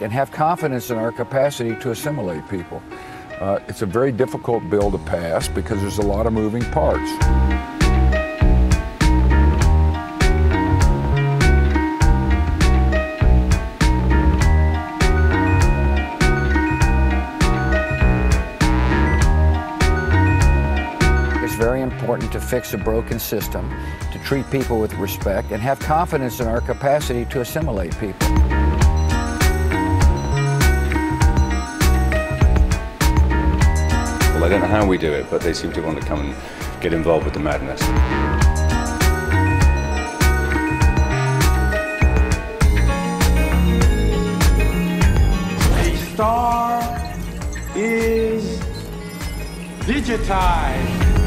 and have confidence in our capacity to assimilate people. Uh, it's a very difficult bill to pass because there's a lot of moving parts. It's very important to fix a broken system, to treat people with respect, and have confidence in our capacity to assimilate people. Well, I don't know how we do it, but they seem to want to come and get involved with the madness. A star is digitized.